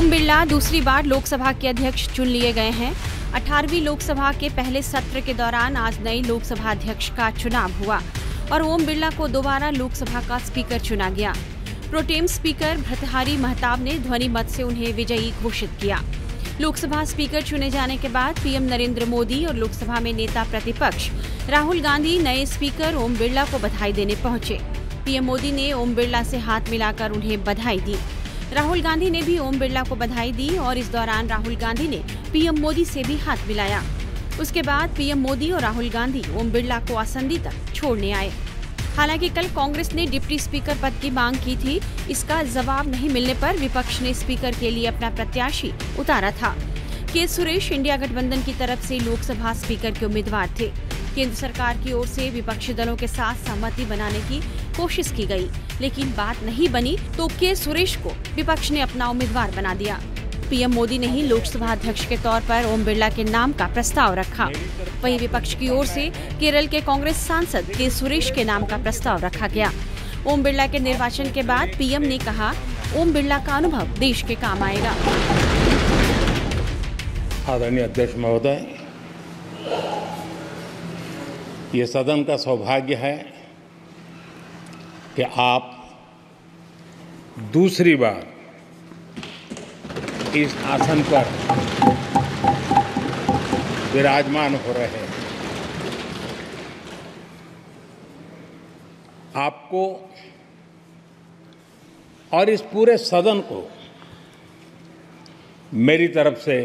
ओम बिरला, दूसरी बार लोकसभा के अध्यक्ष चुन लिए गए हैं। 18वीं लोकसभा के पहले सत्र के दौरान आज नई लोकसभा अध्यक्ष का चुनाव हुआ और ओम बिरला को दोबारा लोकसभा का स्पीकर चुना गया। प्रोटेम स्पीकर भ्रतहारी महताब ने ध्वनि मत से उन्हें विजयी घोषित किया। लोकसभा स्पीकर चुने जाने के बाद पीएम नरेंद्र मोदी और लोकसभा में नेता प्रतिपक्ष राहुल गांधी नए स्पीकर ओम बिरला को बधाई देने पहुँचे। पीएम मोदी ने ओम बिरला से हाथ मिलाकर उन्हें बधाई दी। राहुल गांधी ने भी ओम बिरला को बधाई दी और इस दौरान राहुल गांधी ने पीएम मोदी से भी हाथ मिलाया। उसके बाद पीएम मोदी और राहुल गांधी ओम बिरला को आसंदी तक छोड़ने आए। हालाँकि कल कांग्रेस ने डिप्टी स्पीकर पद की मांग की थी, इसका जवाब नहीं मिलने पर विपक्ष ने स्पीकर के लिए अपना प्रत्याशी उतारा था। के सुरेश इंडिया गठबंधन की तरफ़ से लोकसभा स्पीकर के उम्मीदवार थे। केंद्र सरकार की ओर से विपक्षी दलों के साथ सहमति बनाने की कोशिश की गई, लेकिन बात नहीं बनी तो के सुरेश को विपक्ष ने अपना उम्मीदवार बना दिया। पीएम मोदी ने ही लोकसभा अध्यक्ष के तौर पर ओम बिरला के नाम का प्रस्ताव रखा। वहीं विपक्ष की ओर से केरल के कांग्रेस सांसद के सुरेश के नाम का प्रस्ताव रखा गया। ओम बिरला के निर्वाचन के बाद पीएम ने कहा, ओम बिरला का अनुभव देश के काम आएगा। आदरणीय अध्यक्ष महोदय, ये सदन का सौभाग्य है कि आप दूसरी बार इस आसन पर विराजमान हो रहे हैं। आपको और इस पूरे सदन को मेरी तरफ़ से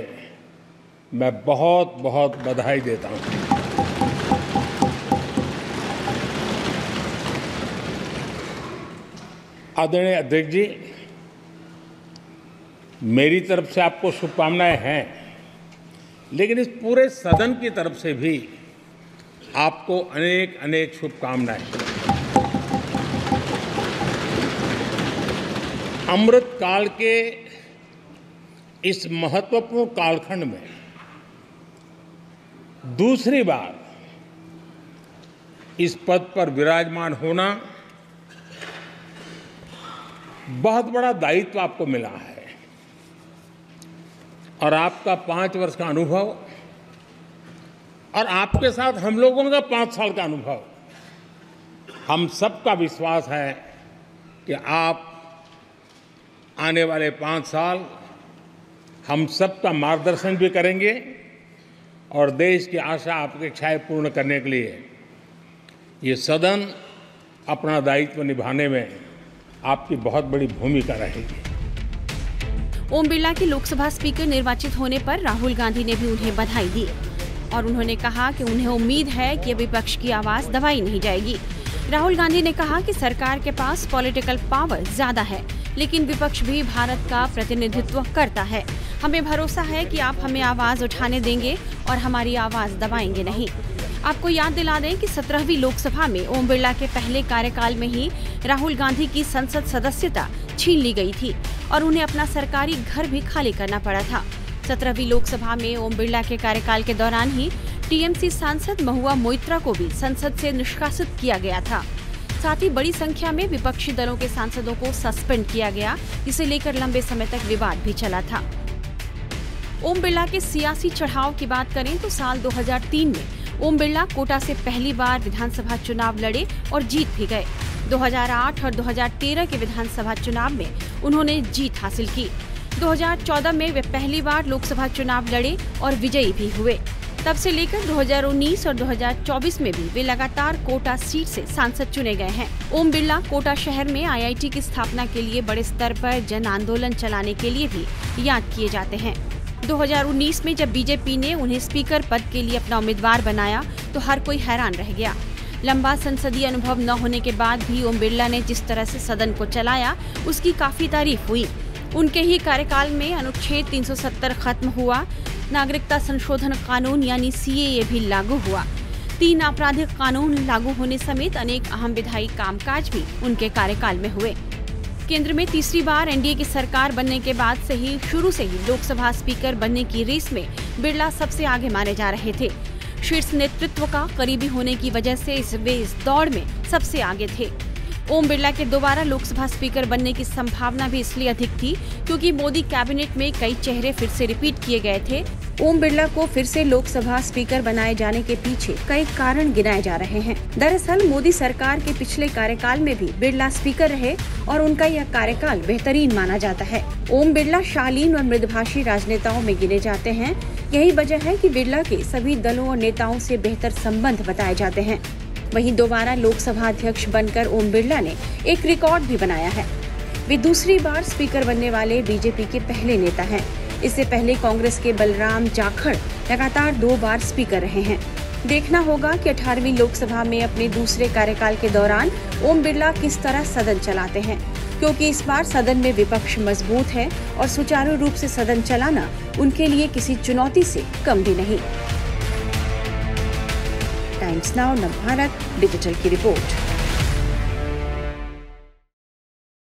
मैं बहुत बहुत बधाई देता हूँ। आदरणीय अध्यक्ष जी, मेरी तरफ़ से आपको शुभकामनाएँ हैं, लेकिन इस पूरे सदन की तरफ़ से भी आपको अनेक अनेक शुभकामनाएँ। अमृत काल के इस महत्वपूर्ण कालखंड में दूसरी बार इस पद पर विराजमान होना बहुत बड़ा दायित्व आपको मिला है। और आपका पाँच वर्ष का अनुभव, और आपके साथ हम लोगों का पाँच साल का अनुभव। हम सबका विश्वास है कि आप आने वाले पाँच साल हम सबका मार्गदर्शन भी करेंगे, और देश की आशा अपेक्षाएँ पूर्ण करने के लिए ये सदन अपना दायित्व निभाने में आपकी बहुत बड़ी भूमिका रहेगी। ओम बिरला के लोकसभा स्पीकर निर्वाचित होने पर राहुल गांधी ने भी उन्हें बधाई दी और उन्होंने कहा कि उन्हें उम्मीद है कि विपक्ष की आवाज़ दबाई नहीं जाएगी। राहुल गांधी ने कहा कि सरकार के पास पॉलिटिकल पावर ज़्यादा है, लेकिन विपक्ष भी भारत का प्रतिनिधित्व करता है। हमें भरोसा है कि आप हमें आवाज़ उठाने देंगे और हमारी आवाज़ दबाएँगे नहीं। आपको याद दिला दें कि सत्रहवीं लोकसभा में ओम बिरला के पहले कार्यकाल में ही राहुल गांधी की संसद सदस्यता छीन ली गई थी और उन्हें अपना सरकारी घर भी खाली करना पड़ा था। सत्रहवीं लोकसभा में ओम बिरला के कार्यकाल के दौरान ही टीएमसी सांसद महुआ मोइत्रा को भी संसद से निष्कासित किया गया था। साथ ही बड़ी संख्या में विपक्षी दलों के सांसदों को सस्पेंड किया गया जिसे लेकर लंबे समय तक विवाद भी चला था। ओम बिरला के सियासी चढ़ाव की बात करें तो साल 2003 में ओम बिरला कोटा से पहली बार विधानसभा चुनाव लड़े और जीत भी गए। 2008 और 2013 के विधानसभा चुनाव में उन्होंने जीत हासिल की। 2014 में वे पहली बार लोकसभा चुनाव लड़े और विजयी भी हुए। तब से लेकर 2019 और 2024 में भी वे लगातार कोटा सीट से सांसद चुने गए हैं। ओम बिरला कोटा शहर में आईआईटी की स्थापना के लिए बड़े स्तर पर जन आंदोलन चलाने के लिए भी याद किए जाते हैं। 2019 में जब बीजेपी ने उन्हें स्पीकर पद के लिए अपना उम्मीदवार बनाया तो हर कोई हैरान रह गया। लंबा संसदीय अनुभव न होने के बाद भी ओम बिरला ने जिस तरह से सदन को चलाया, उसकी काफ़ी तारीफ़ हुई। उनके ही कार्यकाल में अनुच्छेद 370 खत्म हुआ। नागरिकता संशोधन कानून यानी सीएए भी लागू हुआ। तीन आपराधिक कानून लागू होने समेत अनेक अहम विधायी कामकाज भी उनके कार्यकाल में हुए। केंद्र में तीसरी बार एनडीए की सरकार बनने के बाद से ही शुरू से ही लोकसभा स्पीकर बनने की रेस में बिरला सबसे आगे माने जा रहे थे। शीर्ष नेतृत्व का करीबी होने की वजह से इस वे इस दौड़ में सबसे आगे थे। ओम बिरला के दोबारा लोकसभा स्पीकर बनने की संभावना भी इसलिए अधिक थी क्योंकि मोदी कैबिनेट में कई चेहरे फिर से रिपीट किए गए थे। ओम बिरला को फिर से लोकसभा स्पीकर बनाए जाने के पीछे कई कारण गिनाए जा रहे हैं। दरअसल, मोदी सरकार के पिछले कार्यकाल में भी बिरला स्पीकर रहे और उनका यह कार्यकाल बेहतरीन माना जाता है। ओम बिरला शालीन और मृदभाषी राजनेताओं में गिने जाते हैं। यही वजह है कि बिरला के सभी दलों और नेताओं से बेहतर संबंध बताए जाते हैं। वहीं दोबारा लोकसभा अध्यक्ष बनकर ओम बिरला ने एक रिकॉर्ड भी बनाया है। वे दूसरी बार स्पीकर बनने वाले बीजेपी के पहले नेता हैं। इससे पहले कांग्रेस के बलराम जाखड़ लगातार दो बार स्पीकर रहे हैं। देखना होगा कि 18वीं लोकसभा में अपने दूसरे कार्यकाल के दौरान ओम बिरला किस तरह सदन चलाते हैं, क्योंकि इस बार सदन में विपक्ष मज़बूत है और सुचारू रूप से सदन चलाना उनके लिए किसी चुनौती से कम भी नहीं। टाइम्स नाउ नव भारत डिजिटल की रिपोर्ट